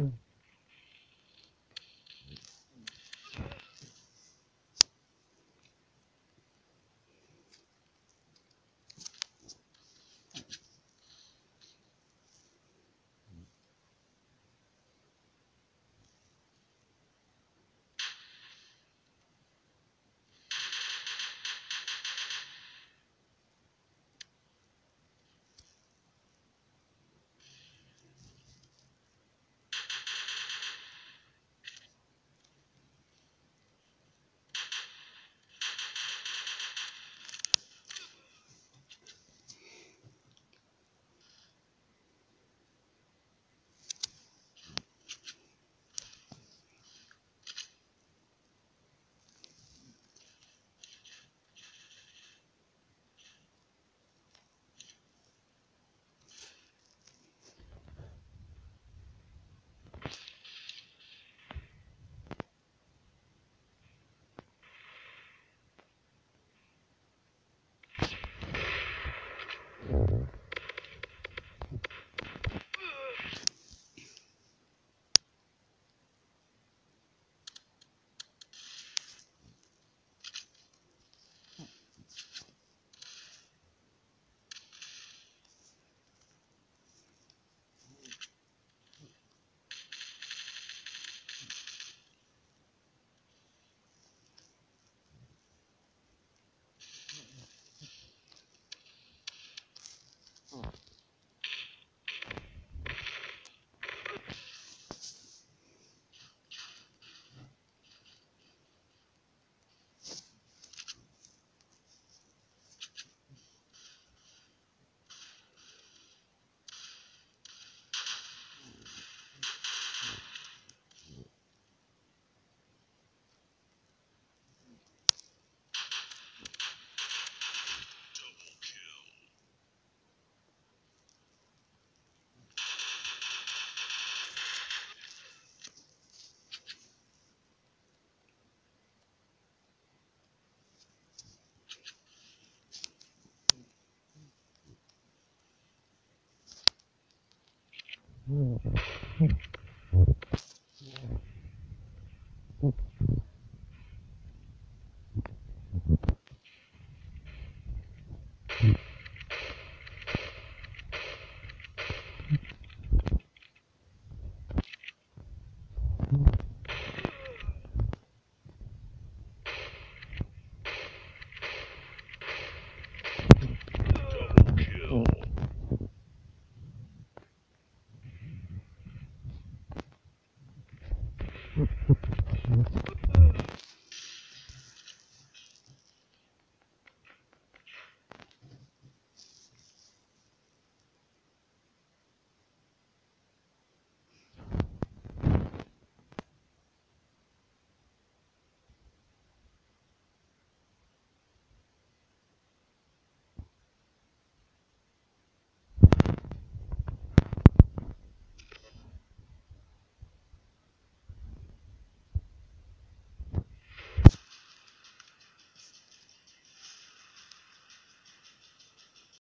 Mm. Mm-hmm.